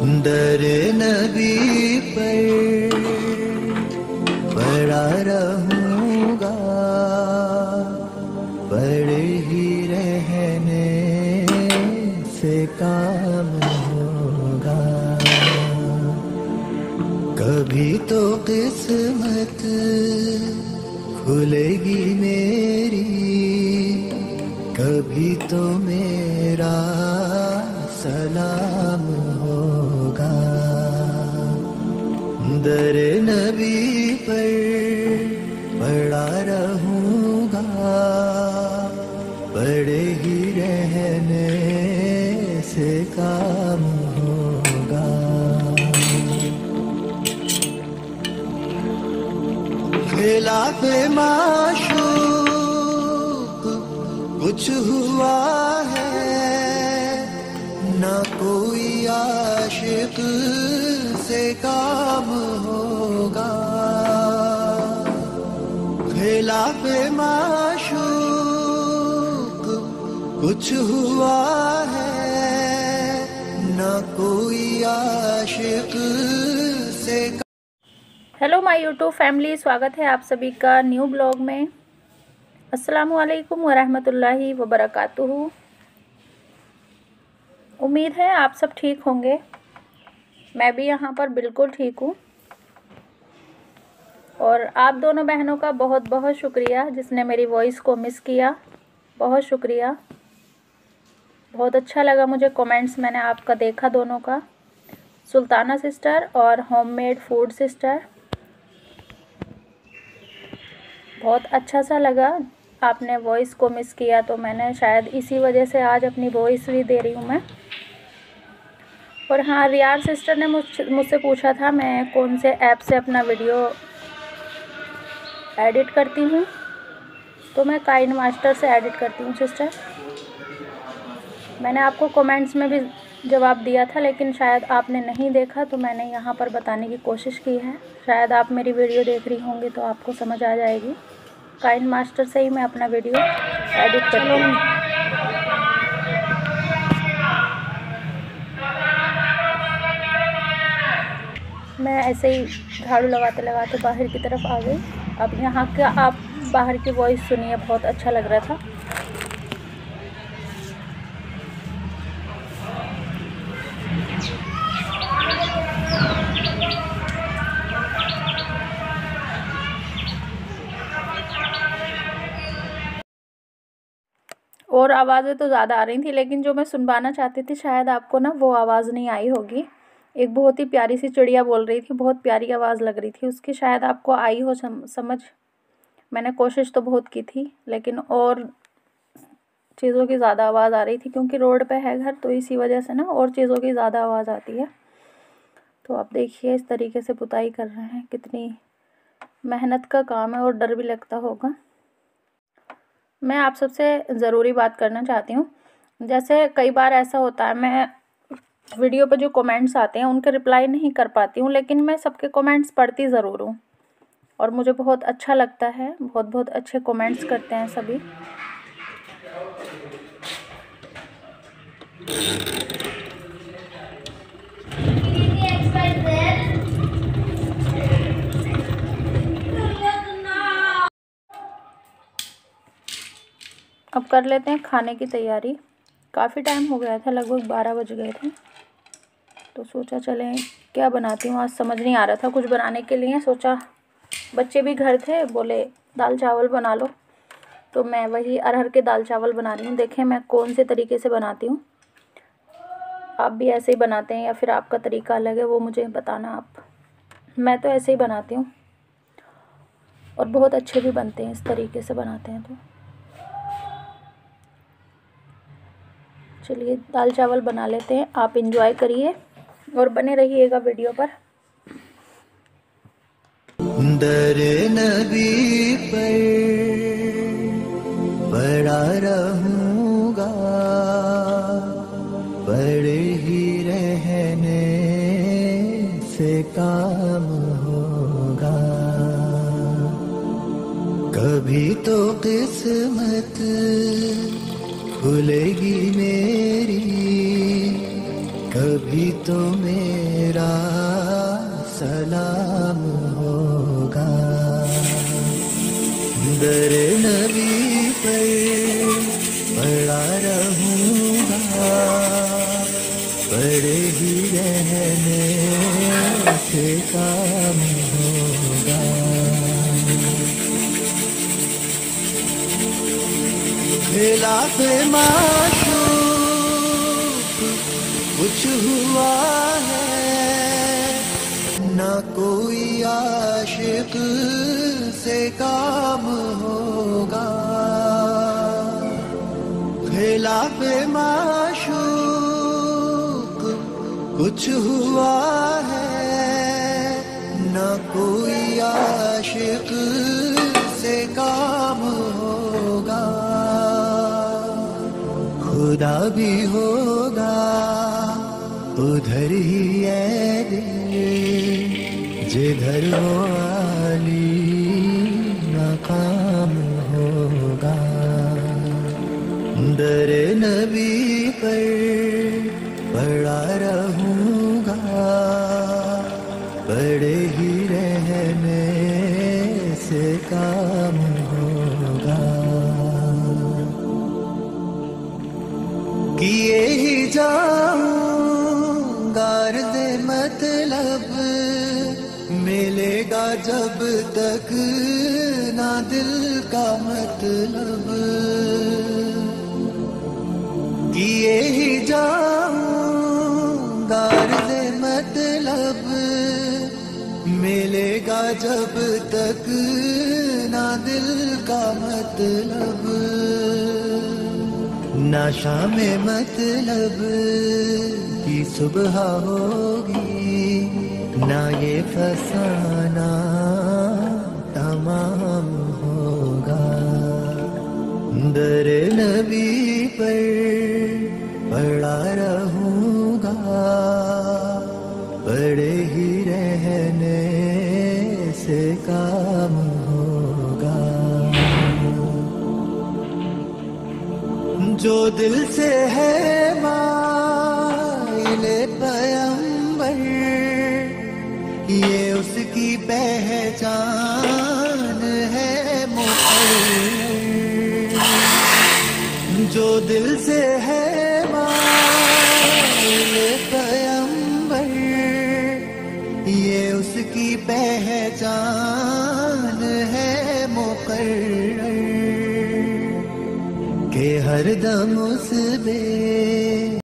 दर नबी पर पड़ा रहूँगा, पड़े ही रहने से काम होगा। कभी तो किस्मत खुलेगी मेरी, कभी तो मेरा सलाम। दर नबी पर पड़ा रहूँगा। पड़े ही रहने से काम होगा। खिलाफ माशूक कुछ हुआ है, ना कोई आशिक से काम होगा। खिलाफ माशूक कुछ हुआ है, ना कोई आशिक से हेलो माय यूट्यूब फैमिली स्वागत है आप सभी का न्यू ब्लॉग में। अस्सलाम वालेकुम वरहमतुल्लाहि वबरकातुहू उम्मीद है आप सब ठीक होंगे। मैं भी यहाँ पर बिल्कुल ठीक हूँ। और आप दोनों बहनों का बहुत बहुत शुक्रिया जिसने मेरी वॉइस को मिस किया। बहुत शुक्रिया। बहुत अच्छा लगा मुझे कमेंट्स मैंने आपका देखा दोनों का। सुल्ताना सिस्टर और होममेड फ़ूड सिस्टर बहुत अच्छा सा लगा आपने वॉइस को मिस किया तो मैंने शायद इसी वजह से आज अपनी वॉइस भी दे रही हूँ मैं। और हाँ रियार सिस्टर ने मुझ, मुझसे पूछा था, मैं कौन से ऐप से अपना वीडियो एडिट करती हूँ। तो मैं काइन मास्टर से एडिट करती हूँ सिस्टर मैंने आपको कमेंट्स में भी जवाब दिया था, लेकिन शायद आपने नहीं देखा तो मैंने यहाँ पर बताने की कोशिश की है। शायद आप मेरी वीडियो देख रही होंगी तो आपको समझ आ जाएगी। काइन मास्टर से ही मैं अपना वीडियो एडिट करती हूँ। मैं ऐसे ही झाड़ू लगाते लगाते बाहर की तरफ़ आ गई। अब यहाँ का आप बाहर की वॉइस सुनिए, बहुत अच्छा लग रहा था। और आवाज़ें तो ज़्यादा आ रही थी, लेकिन जो मैं सुनवाना चाहती थी, शायद आपको ना वो आवाज़ नहीं आई होगी। एक बहुत ही प्यारी सी चिड़िया बोल रही थी बहुत प्यारी आवाज़ लग रही थी। उसकी शायद आपको आई हो सम, समझ। मैंने कोशिश तो बहुत की थी लेकिन और चीज़ों की ज़्यादा आवाज़ आ रही थी क्योंकि रोड पे है घर तो इसी वजह से ना और चीज़ों की ज़्यादा आवाज़ आती है। तो आप देखिए इस तरीके से पुताई कर रहे हैं। कितनी मेहनत का काम है और डर भी लगता होगा। मैं आप सबसे ज़रूरी बात करना चाहती हूँ। जैसे कई बार ऐसा होता है मैं वीडियो पर जो कमेंट्स आते हैं, उनके रिप्लाई नहीं कर पाती हूँ, लेकिन मैं सबके कमेंट्स पढ़ती ज़रूर हूँ। और मुझे बहुत अच्छा लगता है बहुत बहुत अच्छे कमेंट्स करते हैं सभी। अब कर लेते हैं खाने की तैयारी। काफ़ी टाइम हो गया था, लगभग बारह बज गए थे। तो सोचा चलें, क्या बनाती हूँ? आज समझ नहीं आ रहा था कुछ बनाने के लिए। सोचा, बच्चे भी घर थे, बोले, दाल चावल बना लो। तो मैं वही अरहर के दाल चावल बना रही हूँ। देखें मैं कौन से तरीके से बनाती हूँ। आप भी ऐसे ही बनाते हैं या फिर आपका तरीका अलग है, वो मुझे बताना आप। मैं तो ऐसे ही बनाती हूँ। और बहुत अच्छे भी बनते हैं, इस तरीके से बनाते हैं तो। चलिए दाल चावल बना लेते हैं। आप इंजॉय करिए और बने रहिएगा वीडियो पर। दर नबी पर पड़ा रहूँगा पड़े ही रहने से काम होगा। कभी तो किस्मत खुलेगी मेरी, कभी तो मेरा सलाम होगा। दर नबी पर पड़ा रहूँगा, पड़े ही रहने से काम होगा खिलाफ माशूक कुछ हुआ है। ना कोई आशिक से काम होगा। खिलाफ माशूक कुछ हुआ है। ना कोई आशिक खुदा भी होगा, उधर ही है दिल जिधर वो आली नाकाम होगा। दर नबी पर जब तक ना दिल का मतलब। किए ही जाऊँगा अर्ज़ मतलब। मिलेगा जब तक ना दिल का मतलब। नाशा में मतलब की सुबह होगी, ना ये फसाना तमाम होगा। दर नबी पर पड़ा रहूँगा। जो दिल से है माइले पयंबर ये उसकी पहचान है मुहर्र। जो दिल से